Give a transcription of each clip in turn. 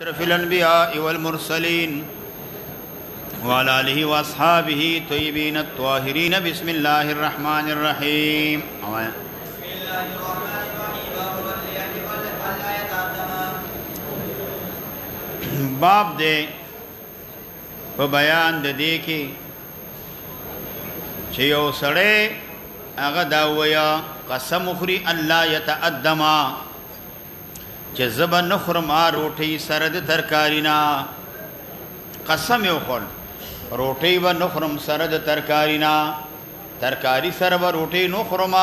اشرف الانبیاء والمرسلین وعلى آله واصحابه طيبين الطاهرين بسم الله الرحمن الرحيم باب دې په بیان د دې کې چې یو سړی هغه دا ویا قسم خوري الله يتقدما چې زه به نه خورم آ روټۍ سره د ترکاري نه قسم یې وخوړ روټۍ به نه خورم سره د ترکاري نه ترکاری سره به روټۍ نو خورم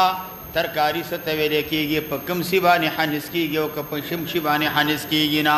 ترکاری څه ته ویل کېږي په کوم سي باندې حنس کېږي او که په شم شي باندې حنس کېږي نه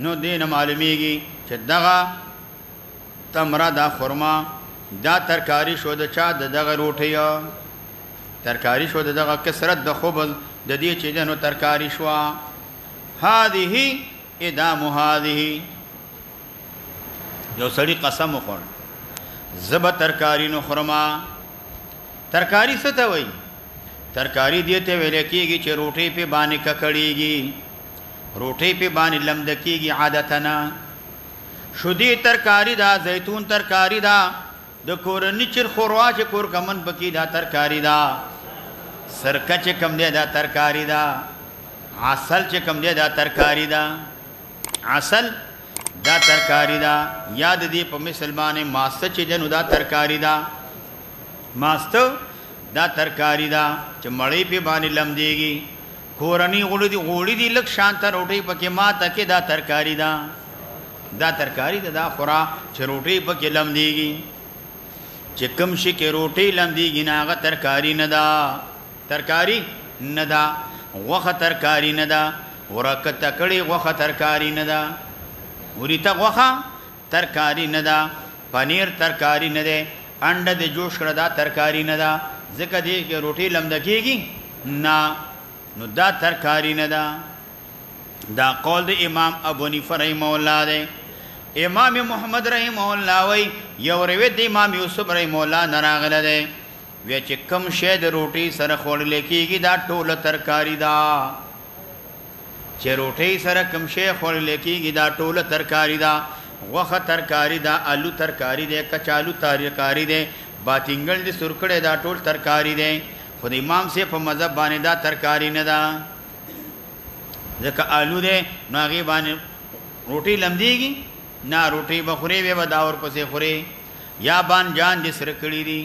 نو دې نه معلومیږي چې دغه تمره دا خرما دا ترکاری شو د چا د دغه روټي ترکاری شو د دغه کثرت د خبز د دې چې دنو ترکاری شو هذه ادام هذه یو سړی قسم وخور زب ترکاری نو خرما ترکاری څه ته وایي ترکاری دې ته ویل کېږي چې روټي په باندې ککړېږي روټي په باندې لمد کیږي عادتنا شودي ترکاری دا زیتون ترکاری دا د کورنی چر خوروا چې کور کمن بکی دا ترکاری دا سرکه چې کم دی دا ترکاری دا عسل چې کم دی دا ترکاری دا عسل دا ترکاری دا یاد دی په مسلمانې ماسته چې دنو دا ترکاری دا ماسته دا ترکاری دا چې مړی په باندې لم دیږي کورنی غوړي دي غوړي دي لک شانته روټي پکې ماته کې دا ترکاری ده دا ترکاری ده دا خورا چې روټي پکې لم دیږي چې کم شي کې روټي لم دیږي ناغه ترکاری نه ده ترکاری نه ده غوخه ترکاری نه ده ورکه تکړی غوخه ترکاری نه ده ورته غوخه ترکاری نه ده پنیر ترکاری نه دی انډه د جوش کړه دا ترکاری نه ده ځکه دې کې روټي لمده کیږي نه نو دا ترکاری نه ده دا قول د امام ابو حنیفه رحم الله دی امام محمد رحم الله وی یو روایت د امام یوسف رحم الله نه راغله دی وی چې کم شی د روټي سره خوړل کیږي دا ټوله ترکاری ده چه روټی سره کوم شی خوړل کیږی دا ټوله ترکاری ده غوښه ترکاری ده الو ترکاری ده کچالو ترکاری ده باتینګل دی سور کړی دا ټول ترکاری ده خو د امام سه په مذهب باندې دا ترکاری نه ده ځکه الو ده نو هغه باندې روټی لمدیږي نه روټی بخوري به دا ور پسې خوري یا بان جان دې سره کړی دي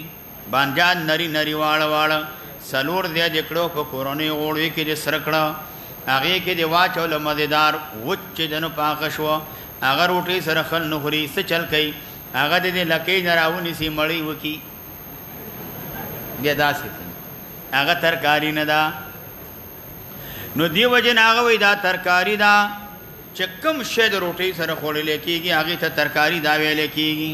بانجان نری نری واړه واړه سلور دی د کړو په کورنۍ غوړوي کې د سره کړه هغې کې د واچو له مزیدار وچ چې دنو پاخه شو هغه روټۍ سره خل نخوري څه چل کوي هغه د دې لکۍ نه راونیسي مړۍ وکي بیا داسې هغه ترکاری نه ده نو دی وجه نه هغه وي دا ترکاری ده چې کم شی د روټۍ سره خوړل کېږي هغه ته ترکاری دا ویل کېږي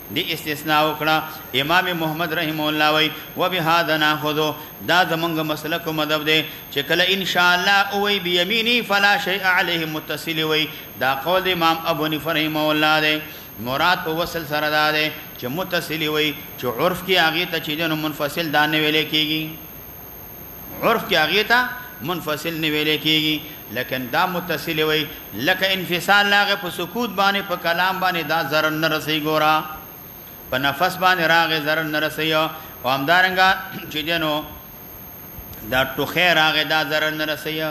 دې استثناء وکړه، امام محمد رحمه الله وايي، وبهذا ناخذ، دا زمونږ مسلک او مذهب دی، چې کله ان شاء الله ووايي بيمينه فلا شيء عليه متصل وايي، دا قول د امام ابو حنيفه رحمه الله دی، مراد په وصل سره دا دی، چې متصل وايي، چې عرف کې هغې ته چې دی نو منفصل دا نه ويل کېږي. عرف کې هغه ته منفصل نه ویل کېږي لکن دا متصل وي لکه انفصال لاغه په سکوت باندې په کلام باندې دا ضرر نه رسي ګورا په نفس باندې راغه ضرر نه رسي او همدارنګه چې دینو دا ټوخه راغه دا ضرر نه رسي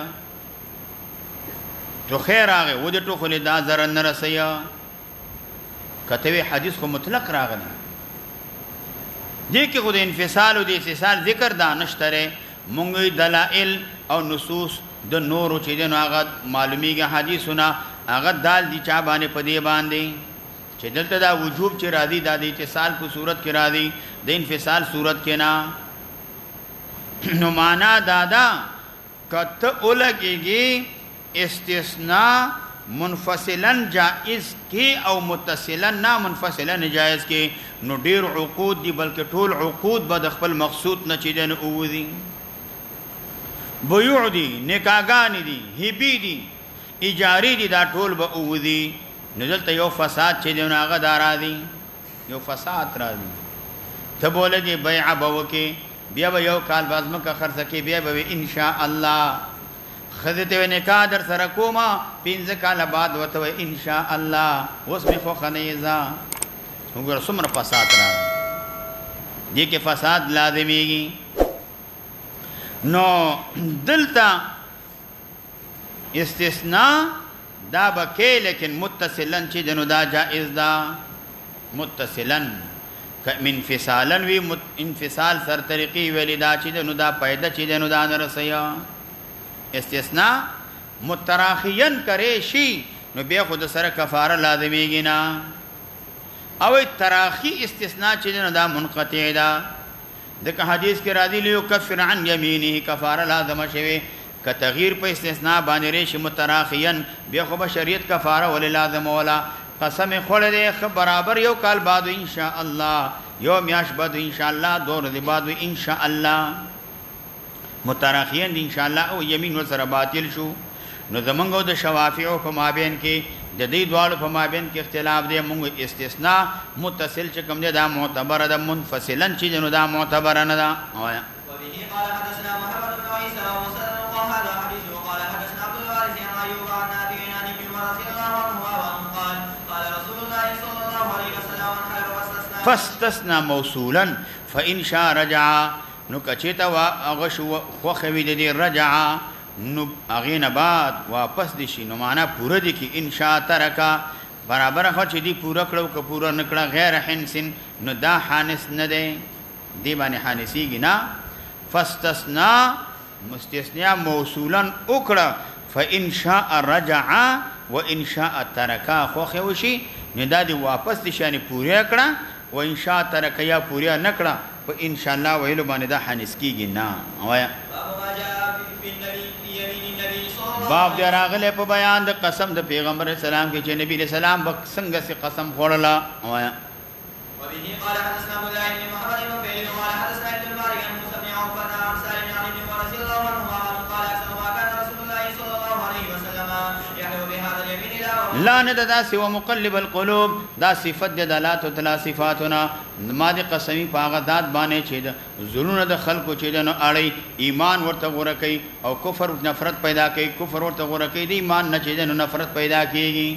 ټوخه راغه و دې ټوخه دا ضرر نه رسي کته وی حدیث خو مطلق راغلی دې کې خو د انفصال او د اتصال ذکر دا نشتره مونږ دلائل او نصوص د نورو چې د هغه معلومیږي حدیثونه هغه دال دي چا باندې په دې باندې چې دلته دا وجوب چې راځي دا د اتصال په صورت کې راځي د انفصال صورت کې نه نو معنا دا ده که ته ولګیږي استثناء منفصلا جائز کې او متصلا نه منفصلا نه جائز کې نو ډیر عقود دي بلکې ټول عقود به د خپل مقصود نه چې دن اووذي بيوع دي نکاحګان دي هبي دي اجاري دي دا ټول به اووذي نو دلته یو فساد چې دغه دارا دي یو فساد راځي ته بولګي بیعه به وکي بیا به یو کال باز مکه خرڅ کی بیا به ان شاء الله خزه ته نکاح در سره کوما پنځه کال بعد وته ان شاء الله اوس می خو خنیزا وګور سمر فساد را دي کې فساد لازميږي نو دلته استثناء دا به کې لیکن متصلا چې د نو دا جائز ده متصلا که منفصالا وی انفصال سر طریقې ویلې دا چې د نو دا پیدا چې د نو دا نرسیا استثناء متراخیا کرے شي نو بیا خود سره کفاره لازمیږي نه او تراخی استثناء چې نه دا منقطع ده ځکه حدیث کې راځي لیکفر عن یمینه کفاره لازمه شوي که تغییر په استثناء باندې راشي متراخیا بیا خو به شریعت کفاره ولې لازمه ولا قسم یې خوړی دی ښه برابر یو کال بعد ان شاء الله یو میاشت بعد ان شاء الله دوه ورځې بعد ان شاء الله متراخیان دي ان شاء الله او یمین وسره باطل شو نو زمونږ د شوافیو په مابین کې د دې دواړو په مابین کې اختلاف دی مونږ استثناء متصل چې کوم دی دا معتبر ده منفصلا چې نو دا معتبر نه ده وایا فاستثنى موصولا فإن شاء رجع نو که چېرته وا هغه شو خوښه وي د دې رجع نو هغې نه بعد واپس دي شي نو معنا پوره دي کې انشاء ترکا برابر خو چې دي پوره کړو که پوره نکړه غیر حنسن نو دا حانس نه دی دی باندې حانسیږي نه فاستثنا مستثنی موصولا وکړه فان شاء رجع وان شاء ترک خو خو شي نه دا دی واپس دي شانه پوره کړه وان شاء ترک یا پوره نکړه په ان شاء الله ویلو باندې دا حنس کیږي نه وایا باب دی راغله په بیان د قسم د پیغمبر اسلام کې چې نبی رسول الله څنګه سي قسم خوړلا وایا وبه قال حدثنا عبد الله بن محمد بن نفيل قال حدثنا ابن المبارك عن موسى بن عقبة عن سالم عن ابن عمر رضي الله عنهما انه قال احسن ما كان رسول الله صلى الله عليه وسلم يحلو بهذا اليمين الى لا نه دا داسې و مقلب القلوب دا صفت د دلات او تلا صفاتنا ما دې قسمی پاغه داد باندې چې د زړونو د خلکو چې د اړې ایمان ورته غوړه کوي او کفر نفرت پیدا کوي کفر ورته غوړه کوي د ایمان نه چې د نفرت پیدا کیږي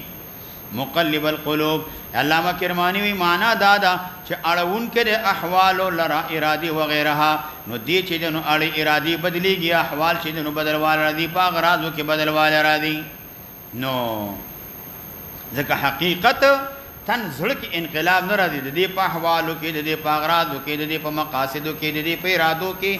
مقلب القلوب علامه کرمانی وی معنا دا ده چې اړون کې د احوال لرا ارادي و غیرها نو دې چې د نو اړ ارادي بدليږي احوال چې د نو بدلوال را دي په غرازو کې بدلوال را دي نو ځکه حقیقت تن زړه کې انقلاب نه راځي د دې په احوالو کې د دې په اغراضو کې د دې په مقاصدو کې د دې په ارادو کې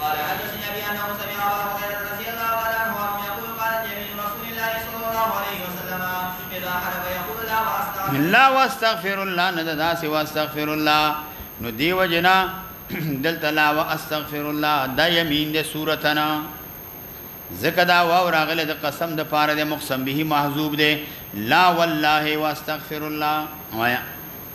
قال حدثني ابي انه سمع ابا هريره رضي الله تعالي عنه عنه يقول كانت يمين رسول الله صلي الله عليه وسلم اذا حلف يقول لا واستغفر لا واستغفر الله نه دا سي واستغفر الله نو دی وجنا دلته لا واستغفر الله دا يمين ده صورتنا زکه دا واو راغله د قسم د پاره د مقسم به محذوب ده لا والله واستغفر الله وایا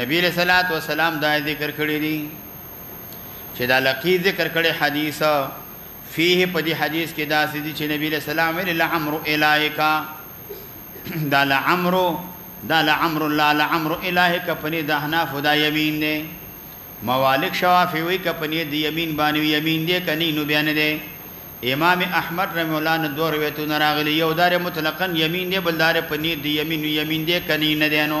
نبی علیہ الصلوۃ والسلام دا ذکر کړی دی چې دا لقی ذکر کړی حدیث فيه په دې حدیث کې دا سدي چې نبی علیہ السلام ویل لعمر الایک دا لعمر دا لعمر الله لعمر الایک پنی د احناف دا یمین دی موالک شوافی وی کپنی د یمین باندې یمین دی کني نو بیان دی امام احمد رحم الله نو دوه روایتونه راغلي یو دار مطلقاً یمین دی بل دار پنی د یمین یمین دی کني نه دی نو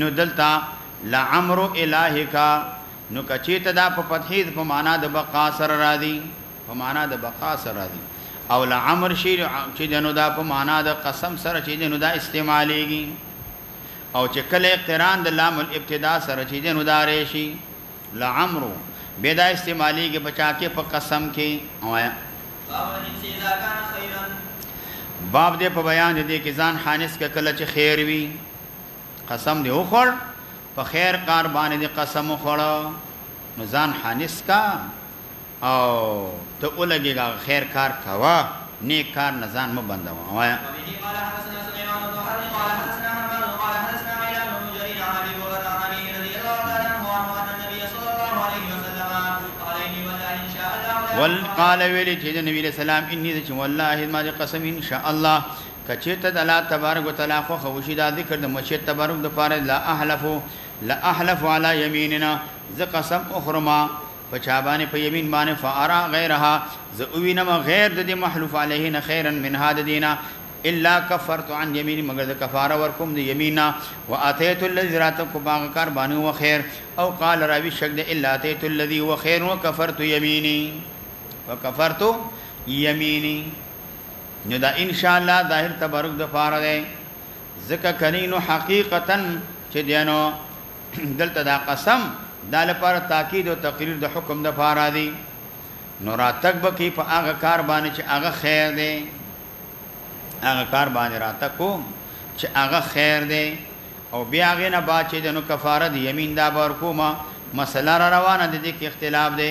نو دلته لعمر الهک نو کچې ته دا په فتحې په معنا د بقا سره راځي په معنا د بقا سره راځي او لعمر شي چې دنو دا په معنا د قسم سره چې دنو دا استعمالېږي او چې کله اقتران د لام الابتدا سره چې دنو دا راشي لعمر به دا استعمالېږي بچا کې په قسم کې وایا باب دې په بیان دې کې ځان حانس کې کله چې خیر وي قسم دی وخوړ په خیر کار باندې دی قسم وخوړ نو ځان حانس کا او ته ولګیږه خیر کار کوا نیک کار نه ځان مو بندوا وایا ول قال ویلی چې نبی رسول الله انی چې والله ما قسم ان شاء الله که چېرته د الله تبارک و تعالی خوښه وشي دا ذکر د مشیت تبرک دپاره لا احلف لا احلف علی یمیننا زه قسم وخورم په چا باندې په یمین باندې فارا غیرها زه ووینم غیر د دې محلوف علیه نه خیرا من هذا دینا الا کفرت عن یمین مگر د کفاره ورکوم د یمینا واتیت الذی راتکو باغ کار باندې و خیر او قال راوی شک د الا اتیت الذی و خیر وکفرت یمینی وکفرت یمینی نو دا ان شاء الله ظاهر تبرک د فاره دی ځکه کني نو حقیقتا چې دینو دلته دا قسم دا لپاره تاکید او تقریر د حکم د فاره دی نو راتګ به کې په هغه کار باندې چې هغه خیر دی هغه کار باندې راتګ کوم چې هغه خیر دی او بیا هغه نه با چې د نو کفاره د یمین دا بار کومه مسله را روانه د دې کې اختلاف دی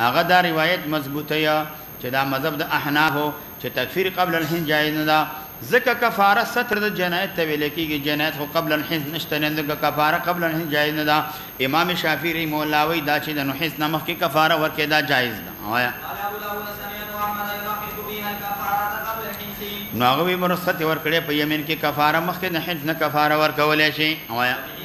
هغه دا روایت مضبوطوی چه دا مذهب د احنافو چه تکفیر قبل الحنث جائز نه ده ځکه کفاره ستر د جنایت ته ویل کیږي جنایت خو قبل الحنث نشته نه ځکه کفاره قبل الحنث جائز نه ده امام شافعی رحمه الله وی دا چه د نحس نه مخکې کفاره ورکه دا جائز ده وایا نو هغه به مرسته ورکړي په یمن کې کفاره مخکې نه حنث نه کفاره ورکول شي وایا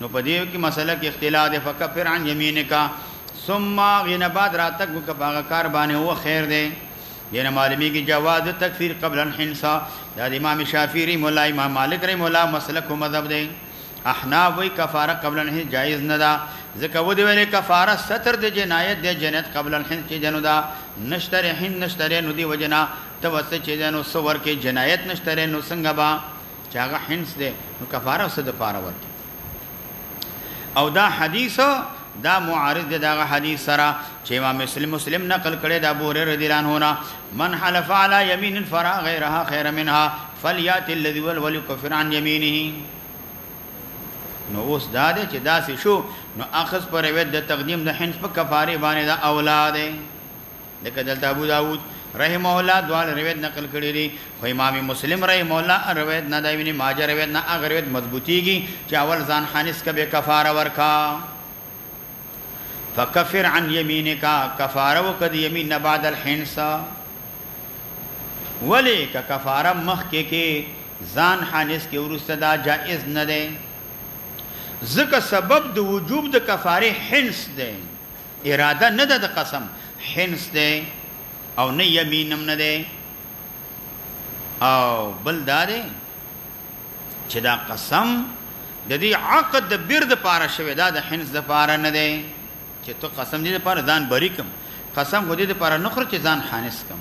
نو په دې کې مسله کې اختلاف دی فکفر عن یمینک ثم غنه بعد راتک وک باغ کار باندې هو خیر دی دین معلومی کی جواز تکفیر قبل الحنسا دا امام شافعی رحم الله امام مالک رحم الله مسلک مذهب دی احناف وی کفاره قبل الحنس جایز نه ده ځکه و دی ویل کفاره ستر د جنایت د جنایت قبل الحنس چې جنو ده نشتر حن نشتر نو دی وجنا توسه چې جنو سور کې جنایت نشتر نو څنګه با چې هغه حنس دی نو کفاره څه د پاره ورکړي او دا حدیث دا معارض دی دا حدیث سره چې امام مسلم مسلم نقل کړي دا ابو هريره رضی الله عنه من حلف على يمين فرا غيرها خير منها فليات الذي وليكفر عن يمينه نو اوس دا دی چې دا څه شو نو اخذ پر وید د تقدیم د حنس په کفاره باندې دا اولاد دی لکه دلته ابو داود رحمه الله دوال روایت نقل کړی دی خو امام مسلم رحمه الله روایت نه دی ابن ماجه روایت نه هغه روایت مضبوطیږي چې اول ځان خانس کبه کفاره ورکا فکفر عن یمینک کفاره وکد یمین نه بعد الحنس ولی که کفاره مخ کې کې ځان خانس کې ورسته دا جائز نه دی ځکه سبب د وجوب د کفاره حنس دی اراده نه ده د قسم حنس ده او نه یمینم نه ده او بل دا ده چې دا قسم د دې عقد د بیر د پاره شوی دا د حنس د پاره نه دی چې ته قسم دې د پاره ځان بری کم قسم خو دې د پاره نخره چې ځان حانس کم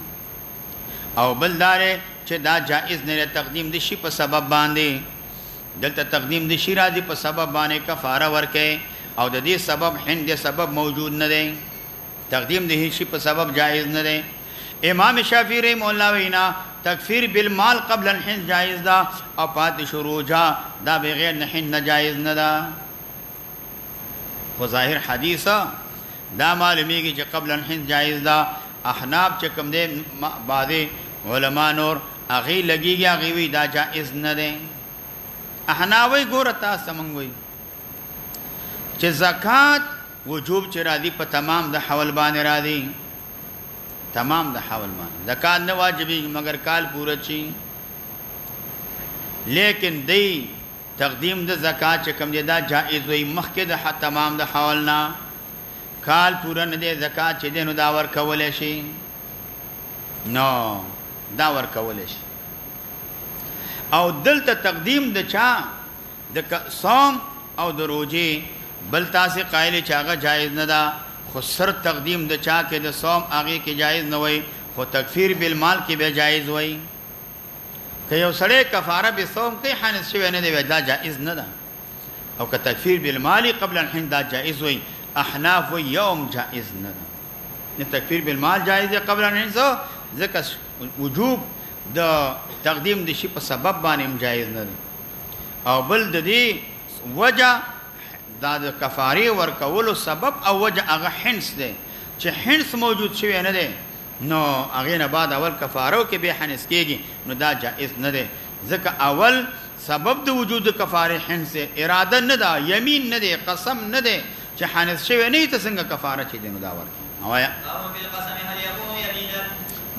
او بل دار چې دا جائز نه تقدیم دي شي په سبب باندې دلته تقدیم د شی راځي په سبب باندې کفاره ورکه او د دې سبب هند د سبب موجود نه دی تقدیم د هیڅ په سبب جایز نه دی امام شافعی رحم الله وینا تکفیر بالمال قبل الحنس جایز ده او پات شروجا دا بغیر نه حنس جایز نه ده خو ظاهر حدیث دا معلومیږي چې قبل الحنس جایز ده احناف چې کوم دی بعضې علما نور هغې لګېږي هغې وایي دا جایز نه دی احناف وایي ګوره تاسو ته مونږ وایي چې زکات وجوب چې راځي په تمام د حول باندې راځي تمام د حول باندې زکات نه واجبېږي مګر کال پوره شي لیکن دی تقدیم د زکات چې کوم دی دا جائز وي مخکې د تمام د حول نه کال پوره نه دی زکات چې دی نو دا ورکولی شي نو دا ورکولی شي او دلته تقدیم د چا د صوم او د روجې بل تاسې قائل چې هغه جائز نه ده خو سر تقدیم د چا کې د صوم هغې کې جائز نه وي خو تکفیر بالمال کې به جائز وي که یو سړی کفاره به صوم کوي حنس شوی نه دی دا جائز نه ده او که تکفیر بالمال قبل الحين دا جائز وي احناف وي یوم جائز نه ده نه تکفیر بالمال جائز دی قبل الحين زو ځکه وجوب د تقدیم د شی په سبب باندې جائز نه دی او بل د دې وجه دا د کفاره ورکولو سبب او وجه هغه حنس دی چې حنس موجود شوی نه دی نو هغه نه بعد اول کفاره او کې به حنس کېږي نو دا جائز نه دی ځکه اول سبب د وجود کفاره حنس اراده نه ده یمین نه دی قسم نه دی چې حنس شوی نه ته څنګه کفاره چې دینو دا ورکی اوایا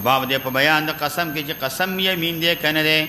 باب دې په بیان د قسم کې چې قسم یمین دی کنه دی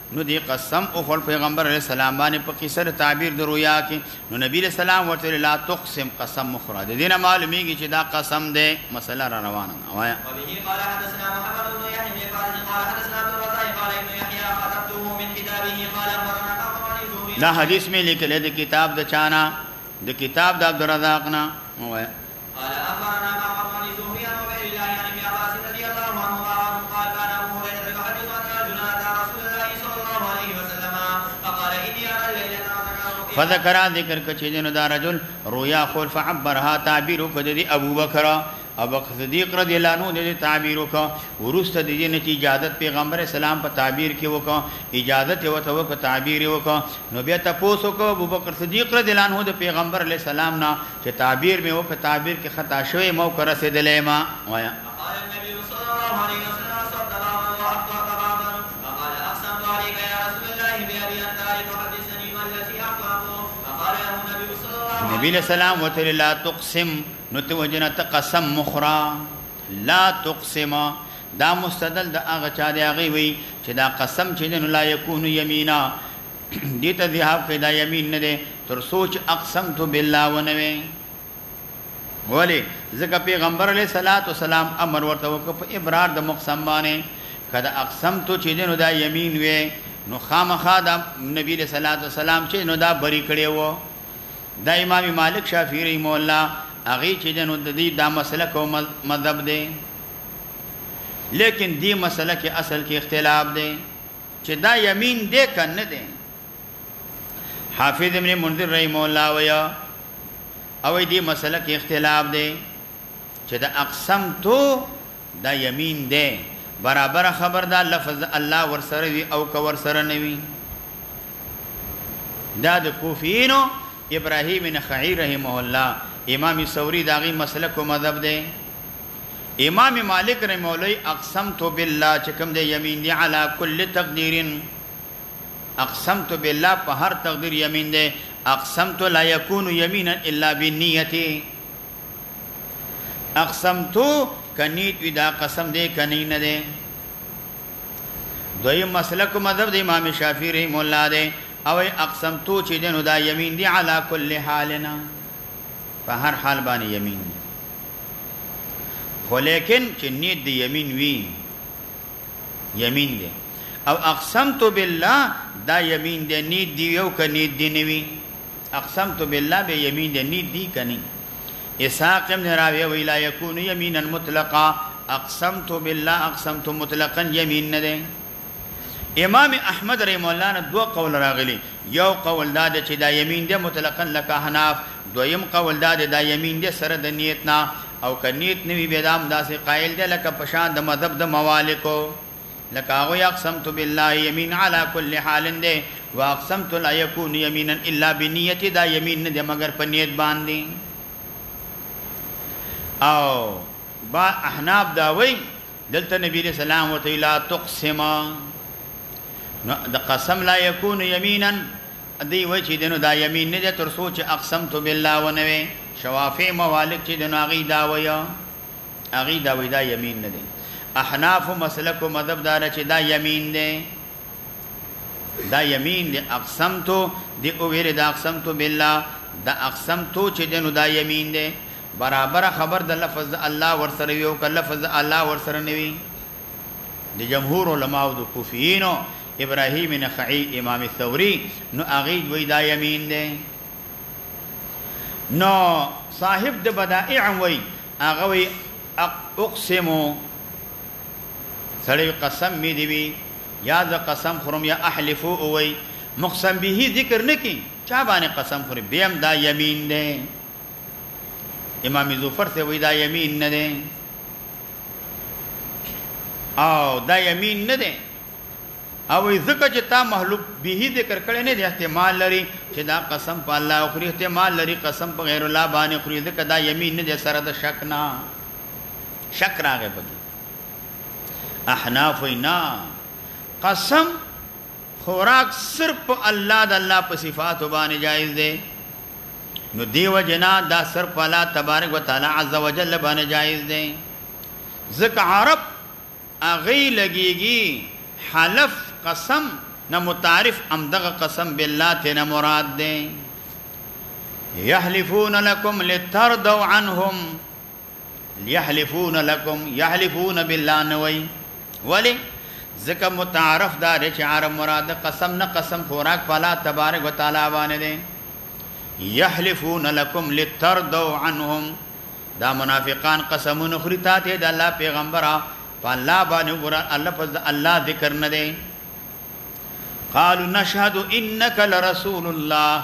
نو دی قسم او خل پیغمبر علیہ السلام باندې په قصه د تعبیر د رویا کې نو نبی علیہ السلام ورته لا تقسم قسم مخرا د دینه معلومیږي چې دا قسم دی مسله را روانه ده وایا وبه قال حدثنا محمد بن يحيى قال قال حدثنا عبد الرزاق قال ابن يحيى خطبته من كتابه قال اخبرنا قال زهري دا حدیث مې لیکل د کتاب د چانا د کتاب د عبد الرزاق نه وایا قال اخبرنا معمر عن الزهري عن عبيد الله عن ابن عباس رضي الله عنهما عنه قال كان ابو هريرة يحدث ان رجلا اتى رسول الله صلى الله عليه وسلم فقال اني ارى الليلة وذكر رؤيا فذكر ذکر کچې دنو دا رجل رویا خور فعبرها تعبیر وکړه د ابو بکر او بکر صدیق رضی الله عنه دې تعبیر وکړه ورسته دې نه چې اجازه پیغمبر اسلام په تعبیر کې وکړه اجازه ته وته وکړه تعبیر وکړه نو بیا تاسو کو ابو بکر صدیق رضی الله عنه د پیغمبر علی السلام نه چې تعبیر مې وکړ تعبیر کې خطا شوی یم او که رسېدلی یم؟ وایه. فقال النبي صلی الله علیه وسلم اصبت بابا واخطأت بابا فقال اقسمت عليك يا رسول الله بأبي انت عليك فحدثني ما الذي اخطأته فقال له النبي صلی الله علیه وسلم نبی علیہ السلام وتر لا تقسم نو ته وجنه ته قسم مخرا لا تقسم دا مستدل د هغه چا دی هغه وی چې دا قسم چې نو لا یکون یمینا دې ته ذهاب کې دا یمین نه دی تر سوچ اقسمت بالله ونوي ولی ځکه پیغمبر علی صلوات و سلام امر ورته وکړ په ابرار د مقسم باندې کله اقسمت چې دینو دا یمین وي نو خامخا دا نبی علی صلوات و سلام چې نو دا بری کړي وو دا امام مالک شافعی رحم الله هغه چې دینو د دې دا مسله کو مذهب دی لیکن دې مسله کې اصل کې اختلاف دی چې دا یمین دی که نه دی حافظ ابن منذر رحم الله ویا او دې مسله کې اختلاف دی چې دا اقسم تو دا یمین دی برابر خبر دا لفظ الله ورسره وی او که ورسره نه وی دا د کوفینو ابراهیم نخعی رحمه الله امام ثوری داغي مسلک او مذهب دی امام مالک رحمه الله اقسمت بالله چې کوم دی یمین دی علی کل تقدیرن اقسمت بالله په هر تقدیر یمین دی اقسمت لا یکون یمینا الا بنیته اقسمت کنیت وی دا قسم دی کنی نه دی دوی مسلک مذهب د امام شافعی رحم الله دی او اقسمت چې دنو دا یمین دی علی کل حالنا په هر حال باندې یمین دی خو لیکن چې نیت د یمین وی یمین دی او اقسمت بالله دا یمین دی نیت دی یو ک نیت دی نه وی اقسمت بالله به یمین دی نیت دی کني اسحاق ابن راوی وی لا یکون یمینا مطلقا اقسمت بالله اقسمت مطلقا یمین نه دی امام احمد رحمه الله نه دوه قول راغلي یو قول دا دی چې دا یمین دی مطلقا لکه حناف دویم قول دا دی دا یمین دی سره د نیت نه او که نیت نه وي بیا دا همداسې قایل دی لکه په شان د مذهب د موالکو لکه هغوی اقسمت بالله یمین علی کل حال دی واقسمت لا یکون یمینا الا بنیت دا یمین نه دی مګر په نیت باندې او با احناف دا وایي دلته نبی علیہ السلام وته لا تقسم نو د قسم لا یکون یمینا دی و چې دنو دا یمین نه تر سوچ اقسم تو بالله ونوي شوافی موالک چې دنو اغي دا ویا اغي دا وی دا یمین نه دی احناف مسلک او مذهب دار چې دا یمین دی دا یمین دی اقسم تو دی او ویل دا اقسم تو بالله دا اقسم تو چې دنو دا یمین دی برابر خبر د لفظ د الله ورسره وي او که لفظ د الله ورسره نه وي د جمهور علما او د کوفیینو ابراهیم نخعی امام ثوری نو هغه دوی دا یمین دی نو صاحب د بدائع وی هغه وی اقسم سړی قسم می دی وی یا ز قسم خرم یا احلف او وی مقسم به ذکر نکی چا باندې قسم خوري بیم دا یمین دی امام زوفر سے وی دا یمین نه ده او دا یمین نه ده او ځکه چې تا محلوب به ذکر کړي نه دي احتمال لري چې دا قسم په الله او خري احتمال لري قسم په غیر الله باندې خري ځکه دا یمین نه دي سره د شک نه شک راغی پکې احناف نه قسم خوراک صرف الله د الله په صفات باندې جایز دی نو دیو جنا دا صرف په الله تبارک وتعالى عز وجل باندې جایز دی ځکه عرب اغه لګيږي حلف قسم نه متعارف امدغه قسم بالله ته نه مراد دی يحلفون لكم لترضوا عنهم یحلفون لکم یحلفون بالله نوی ولی ځکه متعارف دا دی چې عرب مراد قسم نه قسم خوراک په الله تبارک وتعالی باندې دی یحلفون لکم لتردوا عنهم دا منافقان قسمونه خوري تا ته د الله پیغمبره په الله باندې ګور الله په الله ذکر نه دی قالوا نشهد انك لرسول الله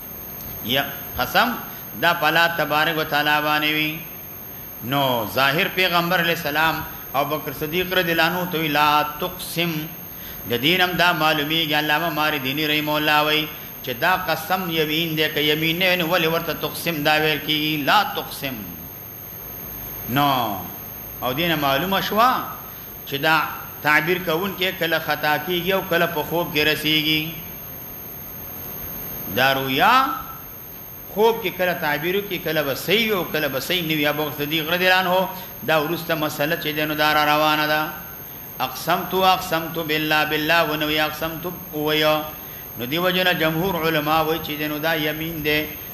یا قسم دا پلا تبارک وتعالی باندې وی نو ظاهر پیغمبر علی السلام او بکر صدیق رضی الله عنه ته لا تقسم د دینم دا معلومیږي علامه ماری دینی رحم الله وی چې دا قسم یمین دی که یمین نه نو ولې ورته تقسم دا ویل کیږي لا تقسم نو او دینه معلومه شوه چې دا تعبیر کوون کې کله خطا کیږي او کله په خوب کې رسیږي دا رویا خوب کې کله تعبیرو کې کله به صحیح او کله به صحیح نیو یا بغض صدیق رضی الله عنه دا ورسته مسله چې دنو دار روانه ده اقسمت اقسمت بالله بالله ونو اقسمت ویا نو دیو جن جمهور علما وای چې دنو دا یمین ده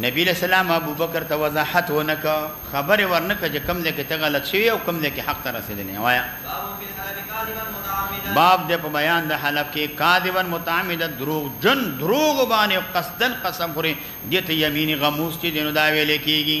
نبی علیه السلام ابوبکر ته وضاحت ونه کړ، خبرې ور نه کړه چې کوم ځای کې ته غلط شوی او کوم ځای کې حق ته رسېدلی وایه. باب دی په بیان د حلف کې کاذبا متعمدا دروغ جن دروغ باندې قصدن قسم خوري دې ته یمین غموس چې دینو دا ویل کېږي.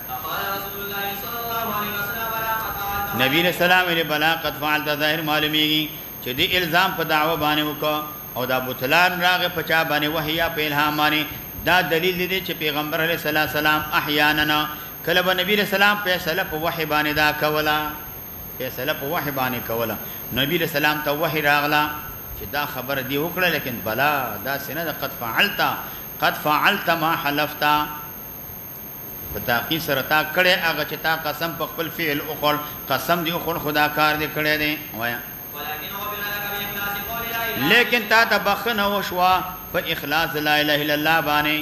نبی علیہ السلام ویل بلا قد فعلت ظاهر معلومیږي چې دی الزام په دعوه باندې وکړ او دا بوتلان راغه پچا باندې وحیا په الهام باندې دا دلیل دی چې پیغمبر علیه السلام احیانا کله به نبی علیہ السلام فیصله په وحی باندې دا کولا فیصله په وحی باندې کولا نبی علیہ السلام ته وحی راغلا چې دا خبر دی وکړه لیکن بلا دا سینه قد فعلت قد فعلت ما حلفتا په تاقی سره تا کړی هغه چې تا قسم په خپل فعل وخوړ قسم دی وخوړ خو دا کار دی کړی دی وایه لیکن تا ته بخنه وشوا په اخلاص لا اله الا الله باندې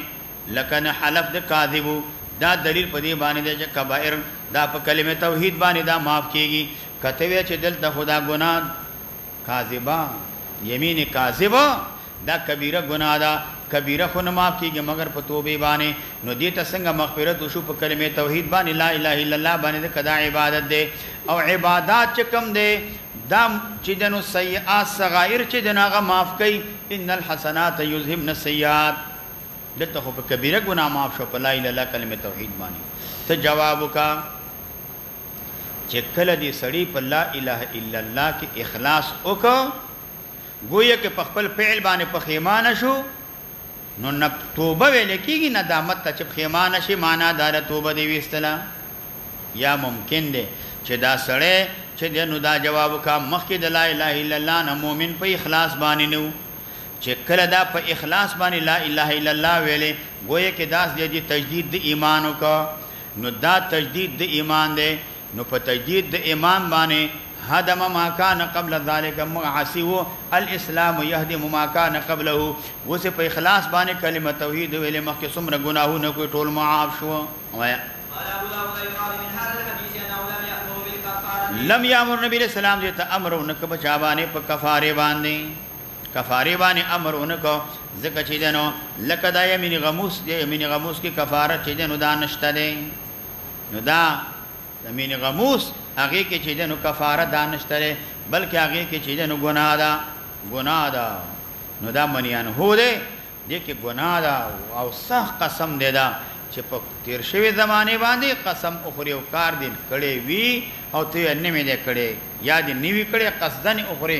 لکه نه حلف د کاذب دا دلیل په دې باندې دی چې کبائر دا په کلمه توحید باندې دا معاف کیږي کته وی چې دلته خدا ګناه کاذبا یمین کاذبا دا کبیره ګناه ده کبیره خو نه معاف کیږی مګر په توبه باندی نو دی ته څنګه مغفرت وشو په کلمه توحید باندی لا اله الا الله باندی ځکه دا عبادت دی او عبادات چې کوم دی دا چې دنو سیئات صغائر چې دنو هغه معاف کوي ان الحسنات یذهبن السیئات دلته خو په کبیره ګناه معاف شو په لا اله الا کلمه توحید باندې ته جواب وکا چې کله دې سړی په لا اله الا الله کې اخلاص وکړ ګویا که په خپل فعل باندې پښیمانه شو نو نه توبه ویل کېږي ندامت ته چې پښیمانه شي معنا دا ده توبه دې ویستله یا ممکن دی چې دا سړی چې دی نو دا جواب وکړه مخکې د لا اله الا الله نه مؤمن په اخلاص باندې نه چې کله دا په اخلاص باندې لا اله الا الله ویلې ګویا کې داس دی چې تجدید د ایمان وکړه نو دا تجدید د ایمان دی نو په تجدید د ایمان باندې هدم ما کان قبل ذلک معاصی وو الاسلام يهدم ما کان قبله وسه په اخلاص باندې کلمه توحید ویلې مخکې څومره ګناهونه کوي ټول معاف شو وایا لم یامر نبی علیہ السلام دې ته امر ونک بچا باندې په کفاره باندې کفاره باندې امر ونک ځکه چې دنو لکه دا یمین غموس دې یمین غموس کې کفاره چې دنو دا نشته دې نو دا د مینې غموس هغه کې چې دنو کفاره دانشتره بلکې هغه کې چې دنو ګناه ده ګناه ده نو دا منیان هو ده دې کې ګناه ده او صح قسم دی دا چې په تیر شوی زمانه باندې قسم اخري او کار دې کړي وي او ته یې نه مې دې کړي یا دې نیوي کړي قصدن اخري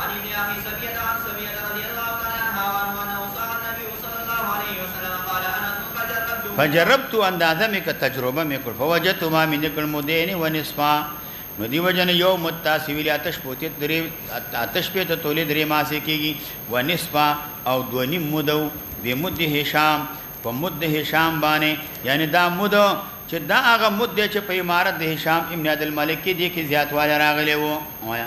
عن ابن ابي سبية عن سمية رضي الله تعالي عنها وعنه انه ساء النبي صلي الله عليه وسلم قال انس فجربت فجربت اندازه مې که تجربه مې کړ فوجدت ما مې نکړ مدين ونصفا نو دی وجنه یو متاسی ویلی آتش پوتی درې آتش پته تولې درې ماسه کېږي ونصفا او دو نیم مدو به مد هشام په مد هشام باندې یعنی دا مدو چې دا هغه مد چې په امارت د هشام ابن عبد الملک کې دی کې زیاتواله راغلی وو وایا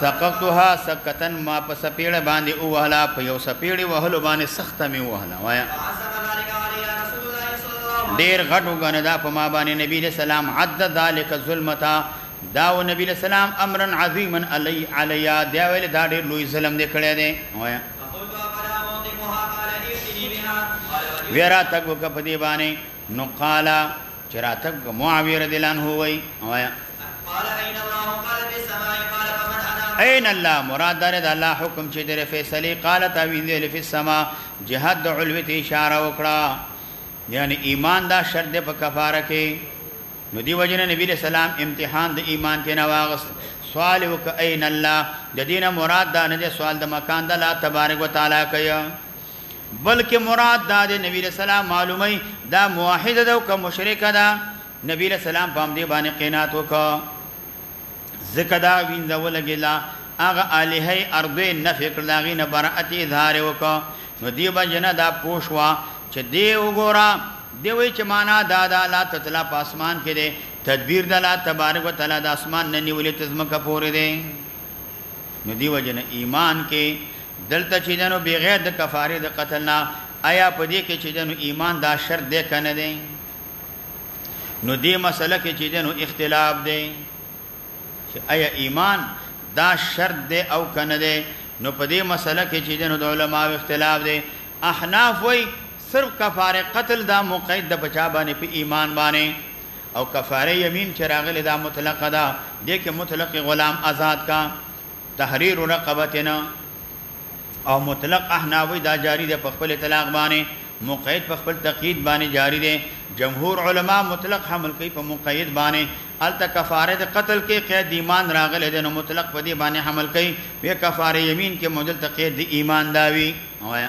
سقفتها سکتا ما په سپیړه باندې ووهله په یو سپیړې وهلو باندې سخته مې ووهله وایا ډیر غټ وګنه دا په ما باندې نبی له سلام عد ذالک ظلمتا دا و نبی له سلام امرا عظیما علی علیا دا ویل دا ډیر لوی ظلم دې کړی دی وایا ویرا تک وک په دی باندې نو قال چې راتګ معاویه رضی الله عنه وای وایا قال اين الله قال في السماء قال فمن انا اين الله مراد دار د الله حکم چې د فیصله قال تعویل دی فی السماء جهاد علوی ته اشاره وکړه یعنی ایمان دا شرط په کفاره کې نو دی وجنه نبی له سلام امتحان د ایمان ته نواغس سوال وک اين الله د دینه مراد دا نه سوال د مکان د الله تبارک وتعالى کوي بلکې مراد دا دی نبی له سلام معلومي دا موحده ده او که مشرکه ده نبی له سلام په همدې باندې قینات وکړه ځکه دا وینځه ولګېده هغه الهه ارضې نفې کړل د هغې نه برأت اظهار وکړه نو دې وجه نه دا پوه شوه چې دی وګوره دی وایي چې معنا دا ده الله تعالی په اسمان کې دی تدبیر د الله تبارک وتعالی د اسمان نه نیولې ته ځمکه پورې دی نو دی وجنه ایمان کې دلته چې دنو بغیر د کفاره د قتل نه آیا په دې کې چې دنو ایمان دا شرط دی کنه دی نو دې مسله کې چې دنو اختلاف دی چې آیا ایمان دا شرط دی او کنه دی نو په دې مسله کې چې دنو د علماو اختلاف دی احناف وای صرف کفاره قتل دا مقید د بچا باندې په ایمان باندې او کفاره یمین چې راغلی دا مطلقه ده دې کې مطلق غلام آزاد کا تحریر رقبتنا او مطلق احناوی دا جاری دی په خپل طلاق باندې مقید په خپل تقید باندې جاری دی جمهور علما مطلق حمل کوي په مقید باندې الته کفاره د قتل کې قید ایمان راغلی دی نو مطلق په دې باندې حمل کوي وی کفاره یمین کې مدل تقید د ایمان داوی وایا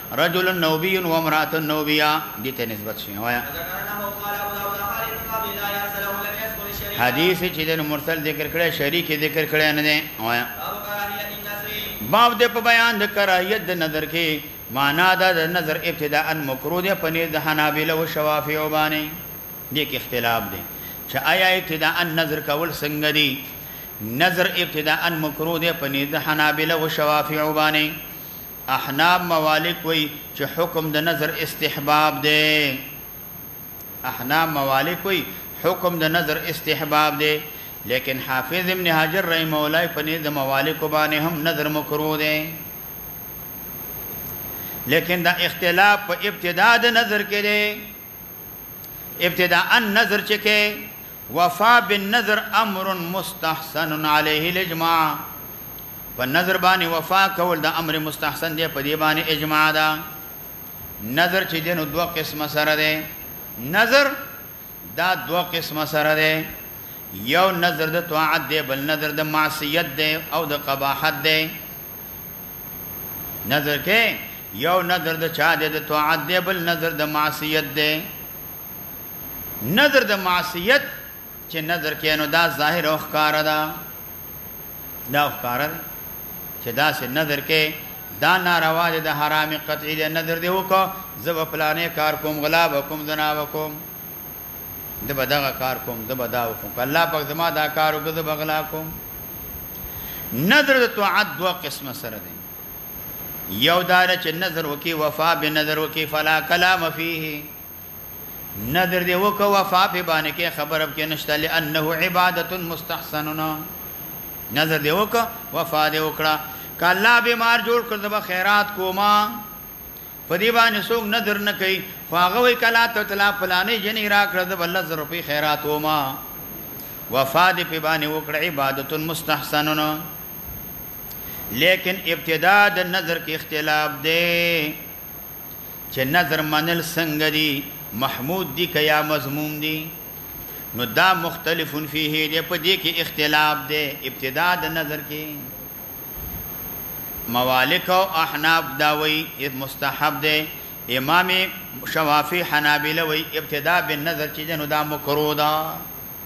رجل نوبی و امرات نوبیه دې ته نسبت شي وایا حدیث چې د مرسل ذکر کړي شریک ذکر کړي نه دی وایا باب دې په بیان د کراهیت د نظر کې معنا دا د نظر ابتداء مکروه دی په نيز د حنابلة او شوافی او باندې دې کې اختلاف دی چې آیا ابتداء نظر کول څنګه دی نظر ابتداء مکروه دی په نيز د حنابلة او شوافی او باندې احناب موالک وی چې حکم د نظر استحباب دی احناب موالک وی حکم د نظر استحباب دی لیکن حافظ ابن حجر رحمه الله په نيز د موالک باندې هم نظر مکروه دی لیکن دا اختلاف په ابتدا د نظر کې دی ابتدا ان نظر چې کې وفا بالنذر امر مستحسن عليه الاجماع په نظر باندې وفا کول د امر مستحسن دی په دې باندې اجماع ده نظر چې دینو دوه قسمه سره دی نظر دا دوه قسمه سره دی یو نظر د طاعت دی بل نظر د معصیت دی او د قباحت دی نظر کې یو نظر د چا دی د طاعت دی بل نظر د معصیت دی نظر د معصیت چې نظر کې نو دا ظاهر او ښکار ده دا ښکار ده چې دا سه نظر کې دا ناروا ده د حرام قطعی ده نظر دی وکړه زب پلانې کار کوم غلا وکم زنا وکم د بدغه کار کوم د بدا وکم الله پاک زما دا کار وکړ د بغلا کوم نظر د توعد دوه قسمه سره دی یو دار چې نظر وکي وفا به نظر وکي فلا کلام فيه نظر دی وکه وفا په باندې کې خبر اب کې نشته لانه عبادت مستحسننا نظر دی وکه وفا دی وکړه کله به مار جوړ کړ د خیرات کوما په دې باندې څوک نظر نه کوي خو هغه وی کلا ته تلا فلانې جنې را کړ د بل زر روپی خیرات و ما وفا دې په باندې وکړه عبادت مستحسنن لیکن ابتدا د نظر کې اختلاف دی چې نظر منل څنګه دي محمود دي که یا مضموم دي نو دا مختلف فيه دی په دې کې اختلاف دی ابتدا د نظر کې موالک او احناف دا وی مستحب دی امام شوافی حنابلہ وی ابتدا بالنظر چې نو دا مکروه ده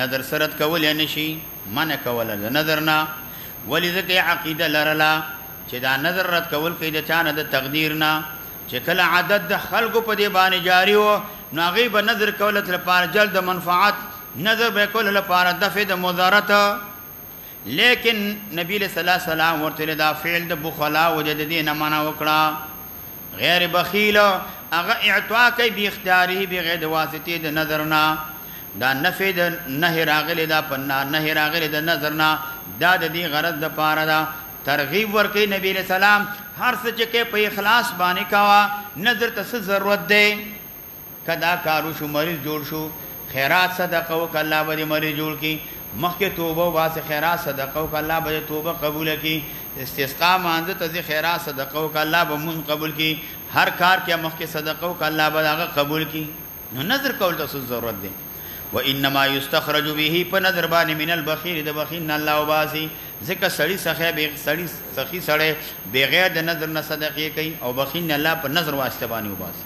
نظر سرت کولای نشي منع کوله د نظر نه ولی ځکه عقیده لرله چې دا نظر رد کول کې د چانه د تقدیر نه چې کله عادت د خلکو په دی باندې جاری و نو هغه به نظر کوله تر پار جلد منفعت نظر به کوله لپاره دفع د مضارت لیکن نبی صلی الله علیه وسلم ورته دا فعل د بخلا او د دې نه منع وکړه غیر بخیل هغه اعطا کوي به اختیاري بغیر د واسطې د نظر نه دا نفي د نه راغلي دا پنا نه راغلي د نظر نه دا د دې غرض د پاره ده ترغیب ورکې نبی علیہ السلام هر څه چې په اخلاص باندې کاوه نظر ته ضرورت دی که دا کار وشو مریض جوړ شو خیرات صدقه وکړه الله به دې مریض جوړ کړي مخکې توبه وباسه خیرات صدقه وکړه الله به دې توبه قبوله کړي استسقا مانځه ته ځې خیرات صدقه وکړه الله به مونږ قبول کړي هر کار کې مخکې صدقه وکړه الله به هغه قبول کړي نو نظر کول ته ضرورت دی و انما یستخرج به په نظر باندې من البخیل د بخیل نه الله وباسي ځکه سړی سخی به سړی سخی سړی بغیر د نظر نه صدقې کوي او بخیل نه الله په نظر واسطه باندې وباسي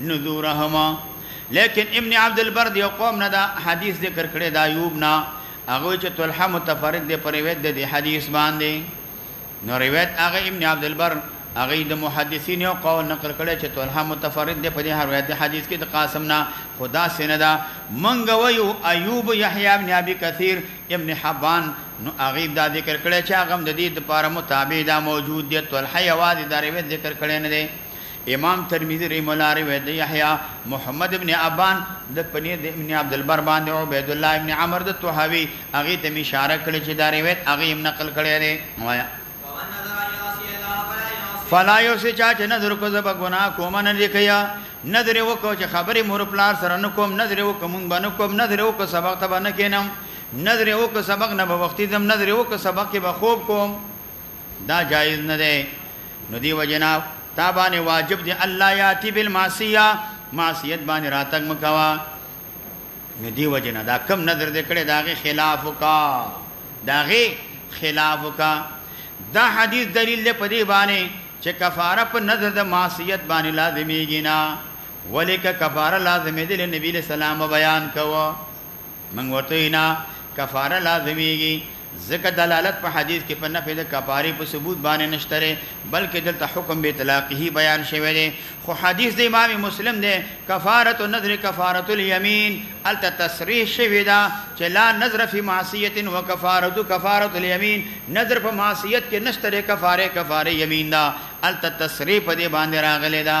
نذورهما لیکن ابن عبد البر دی قوم نه دا حدیث ذکر کړی دا ایوب نه هغه چې طلحه متفرد دی پر روایت د حدیث باندې نو روایت هغه ابن عبد البر هغه د محدثین یو قول نقل کړی چې طلحه متفرد دی په دې روایت حدیث کې د قاسم نه خدا سینه دا منګ ویو ایوب یحیی ابن ابي کثیر ابن حبان نو هغه دا ذکر کړی چې هغه د دې لپاره متابع دا موجود دی طلحه یوازې دا روایت ذکر کړی نه دی امام ترمذی رحم الله روایت دی یحیی محمد ابن ابان د پنی د ابن عبد البر باندې او عبد الله ابن عمر د طحاوی هغه ته اشاره کړی چې دا روایت هغه هم نقل کړی دی وایا فلا یو سه چا چې نظر کو زب ګنا کوم نه لیکیا نظر وکړو چې خبرې مور پلار سره نه کوم نظر وکړو مونږ باندې کوم نظر وکړو سبق ته باندې کینم نظر وکړو سبق نه به وختي زم نظر وکړو سبق کې به خوب کوم دا جایز نه دی نو دی وجنا تا باندې واجب دی الله یاتی بالمعصیه معصیت باندې راتګ مکوا نو دی وجنا دا کم نظر دې کړي داغه خلاف وکا داغه خلاف وکا دا حدیث دلیل دی په دې باندې چې کفاره په نظر د معصیت باندې لازمیږي نه ولیک کفاره لازمې دي نبی له سلام بیان کوو من ورته نه کفاره لازمیږي ځکه دلالت په حدیث کې په نفي د کفارې په ثبوت باندې نشته دی بلکې دلته حکم به اطلاقه بیان شوی دی خو حدیث د امام مسلم دی کفاره النذر کفاره الیمین الته تصریح شوی دا چې لا نذر فی معصیت و کفاره کفاره الیمین نذر په معصیت کې نشته دی کفاره کفاره یمین دا الته تصریح په دې باندې راغلی دا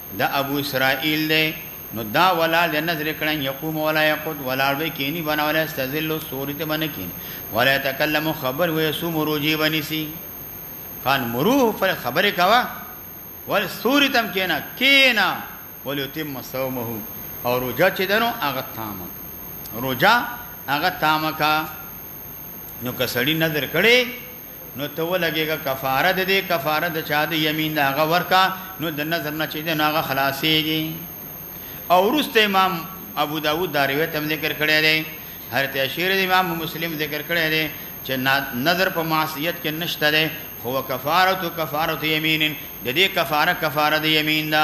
د ابو اسرائیل دی نو دا ولا لنظر کړن یقوم ولا یقود ولاړ به کینی بنا ولا استذل سوری ته بنه کین ولا تکلم خبر و یسوم روجی بنسی فان مروه فل خبر کوا ول سوری تم کینا کینا ولتم صومه او روجا چې دنو هغه تام روجا هغه تام کا نو کسړی نظر کړي نو ته ولګېږه کفاره د دې کفاره د چا د یمین د هغه ورکا نو د نظر نه چې د هغه خلاصېږي او وروسته امام ابو داود دا روایت هم ذکر کړی دی حضرت عشیر امام مسلم ذکر کړی دی چې نظر په معصیت کې نشته دی خو کفارت کفارت یمین د دې کفاره کفاره د یمین ده